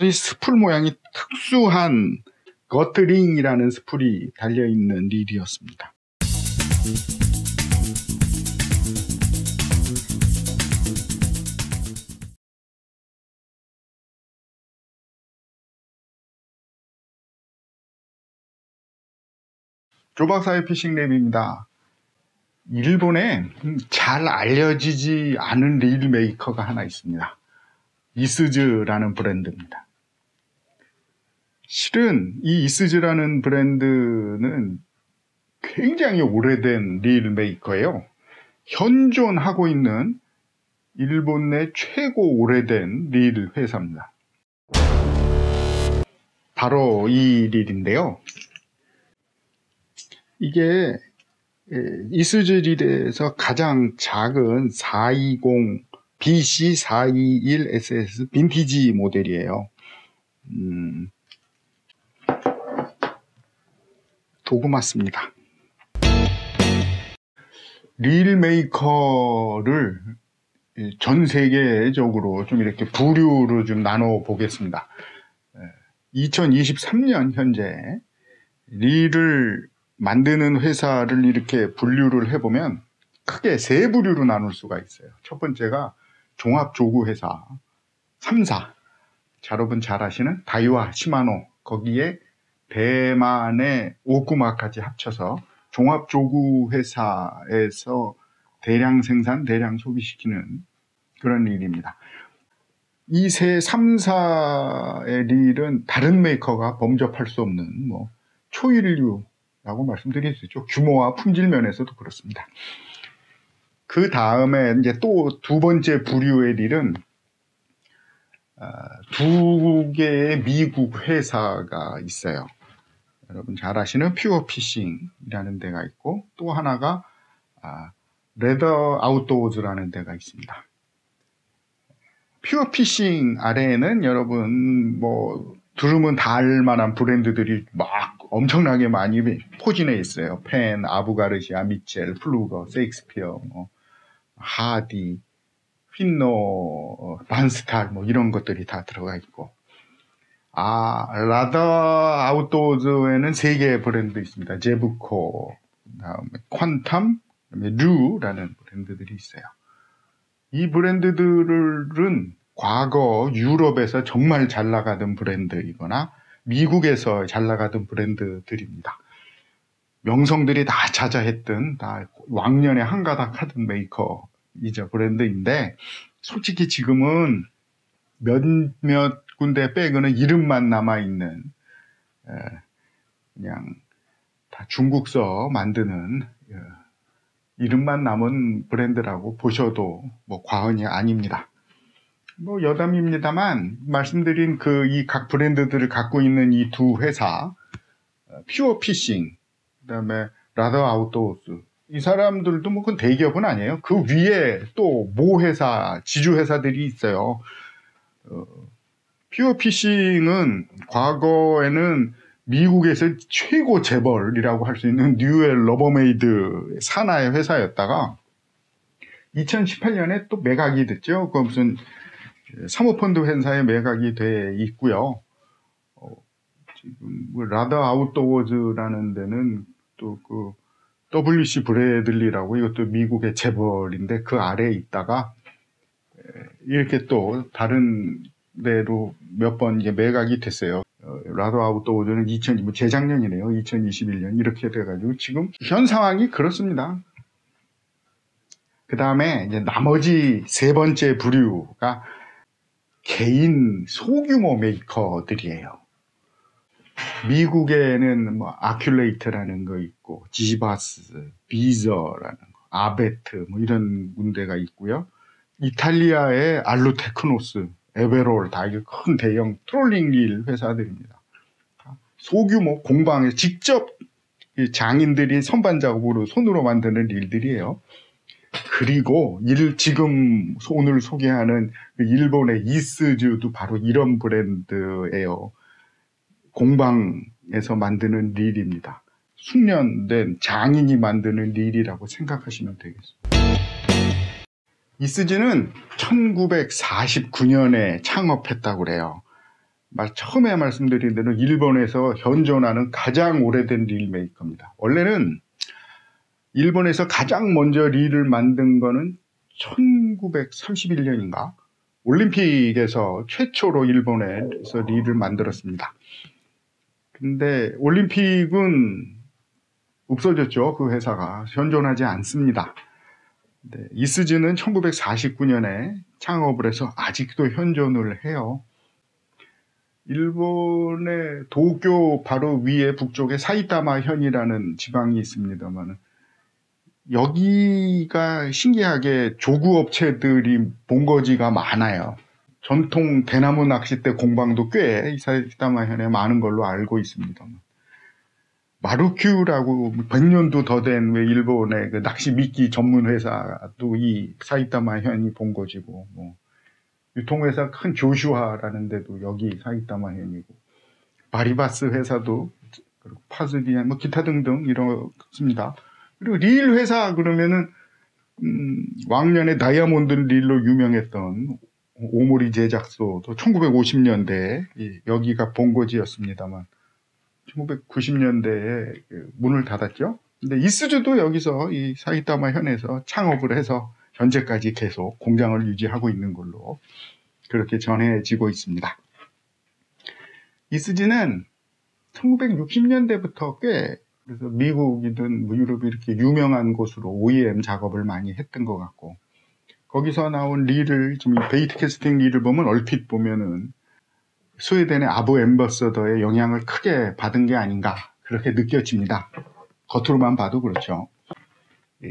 이 스풀 모양이 특수한 거트링이라는 스풀이 달려있는 릴이었습니다. 조박사의 피싱 랩입니다. 일본에 잘 알려지지 않은 릴 메이커가 하나 있습니다. 이스즈라는 브랜드입니다. 실은 이 이스즈라는 브랜드는 굉장히 오래된 릴 메이커예요. 현존하고 있는 일본 내 최고 오래된 릴 회사입니다. 바로 이 릴인데요. 이게 이스즈 릴에서 가장 작은 420 BC421SS 빈티지 모델이에요. 음, 도구 맞습니다. 릴 메이커를 전 세계적으로 좀 이렇게 부류로 좀 나눠 보겠습니다. 2023년 현재 릴을 만드는 회사를 이렇게 분류를 해보면 크게 세 부류로 나눌 수가 있어요. 첫 번째가 종합조구회사 3사. 자, 여러분 잘 아시는 다이와 시마노 거기에 대만의 오쿠마까지 합쳐서 종합조구회사에서 대량 생산, 대량 소비시키는 그런 일입니다. 이 세 3사의 릴은 다른 메이커가 범접할 수 없는 뭐 초일류라고 말씀드릴 수 있죠. 규모와 품질 면에서도 그렇습니다. 그 다음에 이제 또 두 번째 부류의 아, 두 개의 미국 회사가 있어요. 여러분 잘 아시는 퓨어 피싱이라는 데가 있고 또 하나가 아, 레더 아웃도어즈라는 데가 있습니다. 퓨어 피싱 아래에는 여러분 뭐 들으면 다 알 만한 브랜드들이 막 엄청나게 많이 포진해 있어요. 펜, 아부가르시아, 미첼, 플루거, 세익스피어, 뭐 하디, 핀노, 반스탈 뭐 이런 것들이 다 들어가 있고 아 라더 아웃도어즈에는 세 개의 브랜드 있습니다. 제부코, 다음에 퀀텀, 그다음에 류라는 브랜드들이 있어요. 이 브랜드들은 과거 유럽에서 정말 잘 나가던 브랜드이거나 미국에서 잘 나가던 브랜드들입니다. 명성들이 다 자자했던 다 왕년에 한가닥 하던 메이커 이죠 브랜드인데 솔직히 지금은 몇몇 군데 빼고는 이름만 남아 있는 그냥 다 중국서 만드는 이름만 남은 브랜드라고 보셔도 뭐 과언이 아닙니다. 뭐 여담입니다만 말씀드린 그 이 각 브랜드들을 갖고 있는 이 두 회사 퓨어 피싱 그다음에 라더 아웃도어스 이 사람들도 뭐 그건 대기업은 아니에요. 그 위에 또 모 회사 지주 회사들이 있어요. 어, 퓨어 피싱은 과거에는 미국에서 최고 재벌이라고 할 수 있는 뉴엘 러버메이드 산하의 회사였다가 2018년에 또 매각이 됐죠. 그 무슨 사모펀드 회사에 매각이 돼 있고요. 어, 지금 뭐 라더 아웃도어즈라는 데는 또그 WC 브래들리라고 이것도 미국의 재벌인데 그 아래에 있다가 이렇게 또 다른 데로 몇번 매각이 됐어요. 어, 라더 아웃도어즈는 2000, 뭐 재작년이네요. 2021년 이렇게 돼가지고 지금 현 상황이 그렇습니다. 그 다음에 이제 나머지 세 번째 부류가 개인 소규모 메이커들이에요. 미국에는 뭐 아큐레이트라는 거 있고 지바스, 비저라는 거, 아베트 뭐 이런 군데가 있고요. 이탈리아의 알루테크노스, 에베롤 다 이게 큰 대형 트롤링 릴 회사들입니다. 소규모 공방에 직접 장인들이 선반 작업으로 손으로 만드는 일들이에요. 그리고 일 지금 오늘 소개하는 그 일본의 이스즈도 바로 이런 브랜드예요. 공방에서 만드는 릴입니다. 숙련된 장인이 만드는 릴이라고 생각하시면 되겠습니다. 이스즈는 1949년에 창업했다고 그래요. 처음에 말씀드린 대로 일본에서 현존하는 가장 오래된 릴 메이커입니다. 원래는 일본에서 가장 먼저 릴을 만든 거는 1931년인가 올림픽에서 최초로 일본에서 릴을 만들었습니다. 근데 올림픽은 없어졌죠. 그 회사가 현존하지 않습니다. 네, 이스즈는 1949년에 창업을 해서 아직도 현존을 해요. 일본의 도쿄 바로 위에 북쪽에 사이타마 현이라는 지방이 있습니다만 여기가 신기하게 조구 업체들이 본거지가 많아요. 전통 대나무 낚싯대 공방도 꽤 사이타마 현에 많은 걸로 알고 있습니다. 마루큐라고 100년도 더 된 왜 일본의 그 낚시 미끼 전문 회사도 이 사이타마 현이 본거지고 뭐 유통회사 큰 조슈아라는 데도 여기 사이타마 현이고 바리바스 회사도 그리고 파스디안 뭐 기타 등등 이렇습니다. 그리고 릴 회사 그러면은 음, 왕년에 다이아몬드 릴로 유명했던 오모리 제작소도 1950년대에 여기가 본거지였습니다만 1990년대에 그 문을 닫았죠. 근데 이스즈도 여기서 이 사이타마 현에서 창업을 해서 현재까지 계속 공장을 유지하고 있는 걸로 그렇게 전해지고 있습니다. 이스즈는 1960년대부터 꽤 그래서 미국이든 뭐 유럽이 이렇게 유명한 곳으로 OEM 작업을 많이 했던 것 같고 거기서 나온 릴을 지금 bait casting 릴을 보면 얼핏 보면은 스웨덴의 아부 엠버서더의 영향을 크게 받은 게 아닌가 그렇게 느껴집니다. 겉으로만 봐도 그렇죠. 예,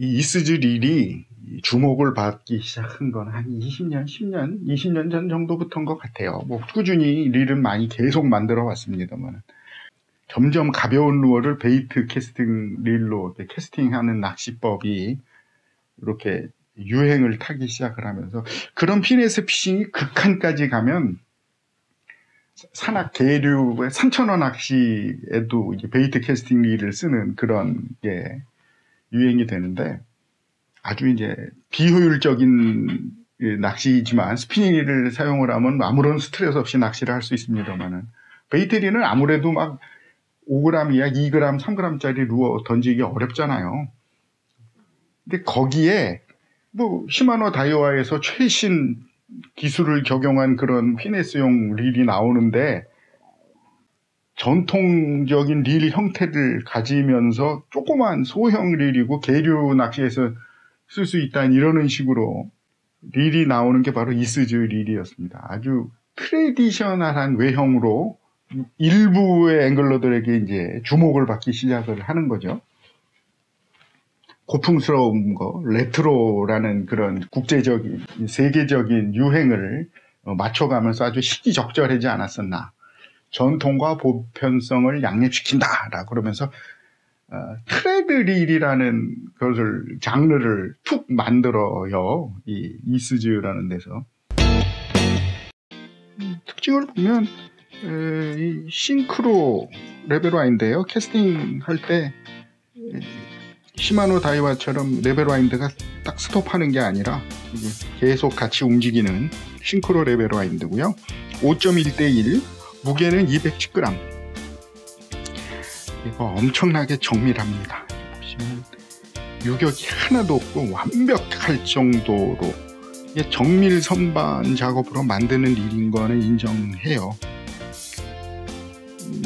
이 이스즈 릴이 주목을 받기 시작한 건 한 20년, 10년, 20년 전 정도부터인 것 같아요. 뭐 꾸준히 릴을 많이 계속 만들어 왔습니다만 점점 가벼운 루어를 bait casting 릴로 캐스팅하는 낚시법이 이렇게 유행을 타기 시작을 하면서 그런 finesse fishing이 극한까지 가면 산악 계류의 산천어 낚시에도 이제 bait casting 릴을 쓰는 그런 게 유행이 되는데 아주 이제 비효율적인 낚시지만 스피닝 을 사용을 하면 아무런 스트레스 없이 낚시를 할 수 있습니다만은 bait 릴은 아무래도 막 5g 이야 2g, 3g짜리 루어 던지기 어렵잖아요. 근데 거기에 뭐 시마노 다이와에서 최신 기술을 적용한 그런 finesse용 릴이 나오는데 전통적인 릴 형태를 가지면서 조그만 소형 릴이고 계류 낚시에서 쓸 수 있다 이러는 식으로 릴이 나오는 게 바로 이스즈 릴이었습니다. 아주 traditional한 외형으로 일부의 angler들에게 이제 주목을 받기 시작을 하는 거죠. 고풍스러운 거, 레트로라는 그런 국제적인, 세계적인 유행을 맞춰가면서 아주 시기적절하지 않았었나. 전통과 보편성을 양립시킨다 라 그러면서 어, trad릴이라는 것을 장르를 툭 만들어요. 이 이스즈라는 데서 음, 특징을 보면 에, 이 synchro level wind인데요. 캐스팅 할때 시마노 다이와처럼 level wind가 딱 스톱하는 게 아니라 계속 같이 움직이는 synchro level wind고요. 5.1대1 무게는 210g. 이거 엄청나게 정밀합니다. 보시면 유격이 하나도 없고 완벽할 정도로 정밀 선반 작업으로 만드는 릴인 거는 인정해요.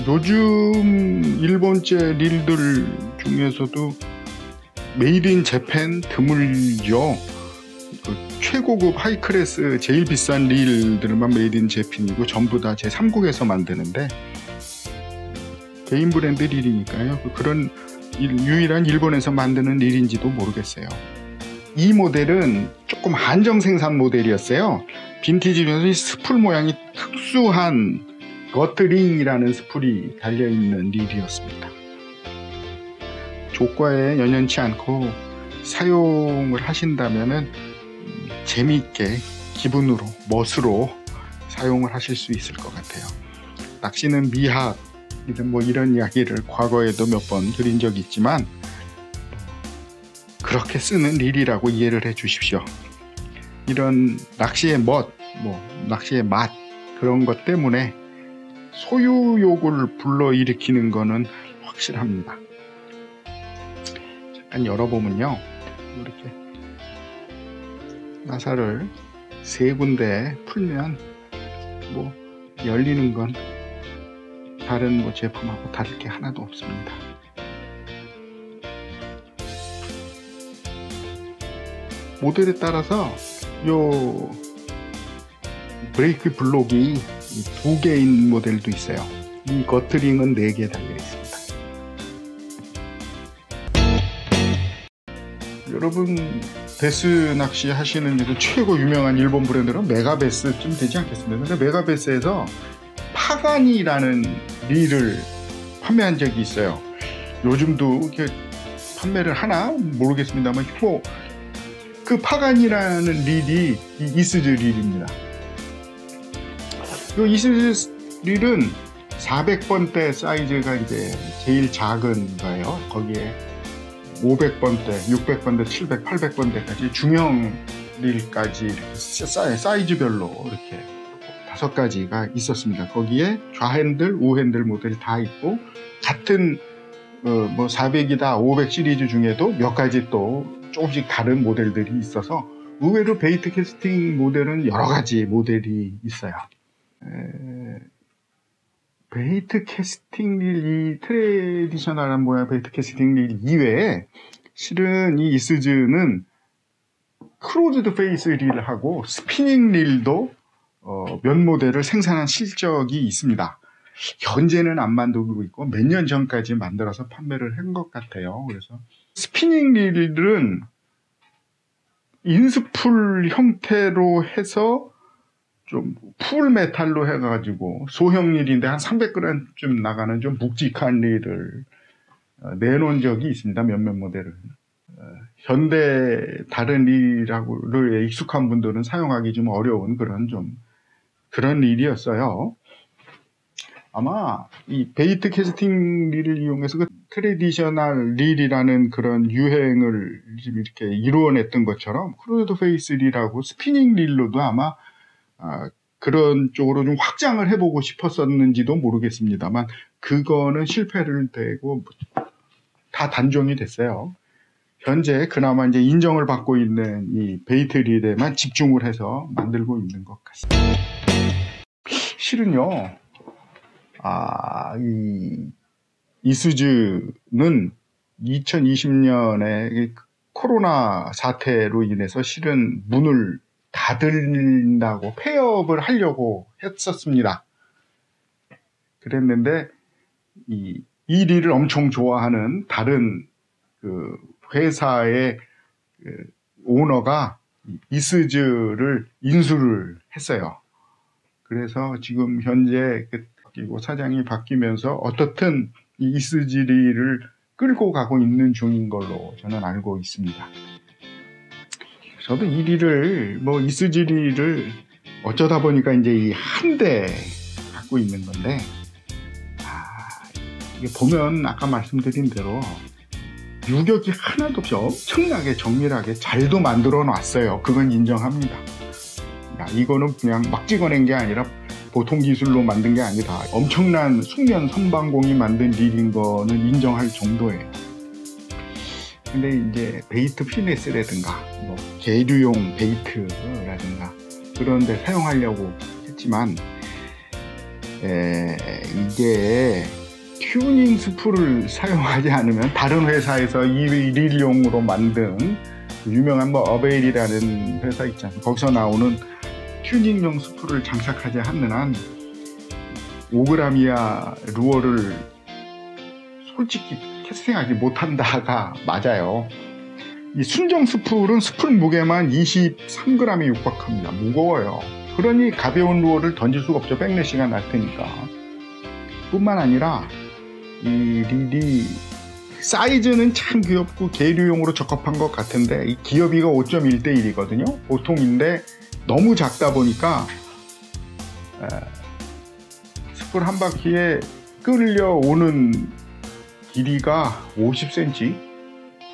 요즘 일본제 릴들 중에서도 made in Japan 드물죠. 그 최고급 high class 제일 비싼 릴들만 made in Japan이고 전부 다 제 3국에서 만드는데 개인 브랜드 릴이니까요. 그 그런 유일한 일본에서 만드는 릴인지도 모르겠어요. 이 모델은 조금 한정 생산 모델이었어요. 빈티지 중에서 스풀 모양이 특수한 거트링이라는 스풀이 달려있는 릴이었습니다. 조과에 연연치 않고 사용을 하신다면 재미있게 기분으로 멋으로 사용을 하실 수 있을 것 같아요. 낚시는 미학 뭐 이런 이야기를 과거에도 몇 번 드린 적이 있지만 그렇게 쓰는 릴이라고 이해를 해 주십시오. 이런 낚시의 멋, 뭐 낚시의 맛 그런 것 때문에 소유욕을 불러일으키는 거는 확실합니다. 잠깐 열어보면요. 이렇게 나사를 세 군데 풀면 뭐 열리는 건 다른 뭐 제품하고 다를 게 하나도 없습니다. 모델에 따라서 요 브레이크 블록이 두 개인 모델도 있어요. 이 거트링은 네개 달려 있습니다. 여러분 베스 낚시 하시는 일은 최고 유명한 일본 브랜드는 메가베스쯤 되지 않겠습니까? 근데 메가베스에서 파가니라는 릴을 판매한 적이 있어요. 요즘도 이렇게 판매를 하나 모르겠습니다만 뭐그 파간이라는 릴이 이스즈 릴입니다. 이 이스즈 릴은 400번대 사이즈가 이제 제일 작은 거예요. 거기에 500번대, 600번대, 700, 800번대까지 중형 릴까지 사이 즈별로 이렇게 다섯 가지가 있었습니다. 거기에 좌핸들, 우핸들 모델이 다 있고 같은 어, 뭐 400이다, 500 시리즈 중에도 몇 가지 또 조금씩 다른 모델들이 있어서 의외로 bait 캐스팅 모델은 여러 가지 모델이 있어요. 에... bait 캐스팅 릴, 이 traditional한 모양 bait 캐스팅 릴 이외에 실은 이 이스즈는 closed face 릴하고 스피닝 릴도 어, 몇 모델을 생산한 실적이 있습니다. 현재는 안 만들고 있고 몇 년 전까지 만들어서 판매를 한 것 같아요. 그래서 스피닝 릴은 in스풀 형태로 해서 좀 full metal로 해가지고 소형 릴인데 한 300g쯤 나가는 좀 묵직한 릴을 어, 내놓은 적이 있습니다. 몇몇 모델을. 어, 현대 다른 릴하고를 익숙한 분들은 사용하기 좀 어려운 그런 좀 그런 릴이었어요. 아마 이 bait 캐스팅 릴을 이용해서 그 traditional 릴이라는 그런 유행을 이렇게 이루어냈던 것처럼 closed face 릴하고 스피닝 릴로도 아마 아, 그런 쪽으로 좀 확장을 해보고 싶었었는지도 모르겠습니다만 그거는 실패를 되고 다 단종이 됐어요. 현재 그나마 이제 인정을 받고 있는 이 bait 릴에만 집중을 해서 만들고 있는 것 같습니다. 실은요, 아, 이, 이수즈는 2020년에 코로나 사태로 인해서 실은 문을 닫는다고 폐업을 하려고 했었습니다. 그랬는데 이, 이 일을 엄청 좋아하는 다른 그 회사의 그 오너가 이스즈를 인수를 했어요. 그래서 지금 현재 그 바뀌고 사장이 바뀌면서 어떻든 이 이스지리를 끌고 가고 있는 중인 걸로 저는 알고 있습니다. 저도 이 일을 뭐 이스지리를 어쩌다 보니까 이제 이 한 대 갖고 있는 건데 아, 이게 보면 아까 말씀드린 대로 유격이 하나도 없이 엄청나게 정밀하게 잘도 만들어 놨어요. 그건 인정합니다. 야, 이거는 그냥 막 찍어낸 게 아니라 보통 기술로 만든 게 아니라 엄청난 숙련 선반공이 만든 릴인 거는 인정할 정도예요. 근데 이제 bait finesse라든가 뭐 계류용 bait라든가 그런 데 사용하려고 했지만 에, 이게 튜닝 스풀을 사용하지 않으면 다른 회사에서 이 릴용으로 만든 유명한 뭐 어베일이라는 회사 있잖아요. 거기서 나오는 튜닝용 스풀을 장착하지 않는 한 5g 이하 루어를 솔직히 캐스팅하지 못한다가 맞아요. 이 순정 스풀은 스풀 무게만 23g에 육박합니다. 무거워요. 그러니 가벼운 루어를 던질 수가 없죠. 백래시가 날 테니까. 뿐만 아니라 이 릴이 사이즈는 참 귀엽고 계류용으로 적합한 것 같은데 이 기어비가 5.1대 1이거든요. 보통인데 너무 작다 보니까 스풀 한 바퀴에 끌려오는 길이가 50cm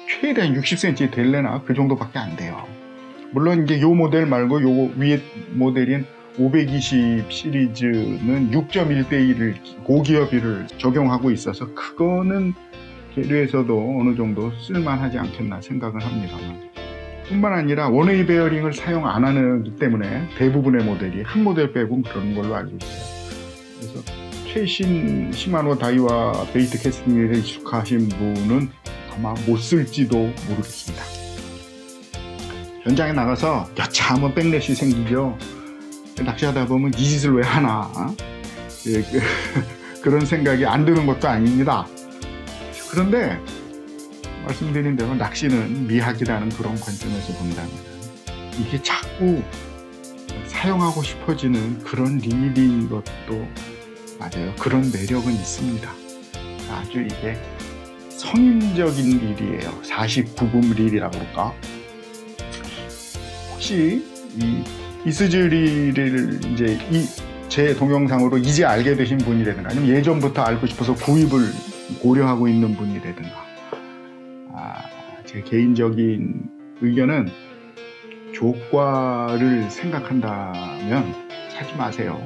최대 한 60cm 될래나? 그 정도밖에 안 돼요. 물론 이제 요 모델 말고 요 위에 모델인 520 시리즈는 6.1대 1을 고기어비를 적용하고 있어서 그거는 계류에서도 어느 정도 쓸만하지 않겠나 생각을 합니다만. 뿐만 아니라 one way 베어링을 사용 안 하기 때문에 대부분의 모델이 한 모델 빼고 그런 걸로 알고 있어요. 그래서 최신 시마노 다이와 bait 캐스팅에 익숙하신 분은 아마 못 쓸지도 모르겠습니다. 현장에 나가서 여차하면 백렛이 생기죠. 낚시하다 보면 이 짓을 왜 하나 예, 그, 런 생각이 안 드는 것도 아닙니다. 그런데 말씀드린 대로 낚시는 미학이라는 그런 관점에서 본다면 이게 자꾸 사용하고 싶어지는 그런 릴인 것도 맞아요. 그런 매력은 있습니다. 아주 이게 성인적인 릴이에요. 49금 릴이라고 그럴까? 혹시 이 이스즈리를 이제 이 제 동영상으로 이제 알게 되신 분이라든가 아니면 예전부터 알고 싶어서 구입을 고려하고 있는 분이라든가 아, 제 개인적인 의견은 조과를 생각한다면 사지 마세요.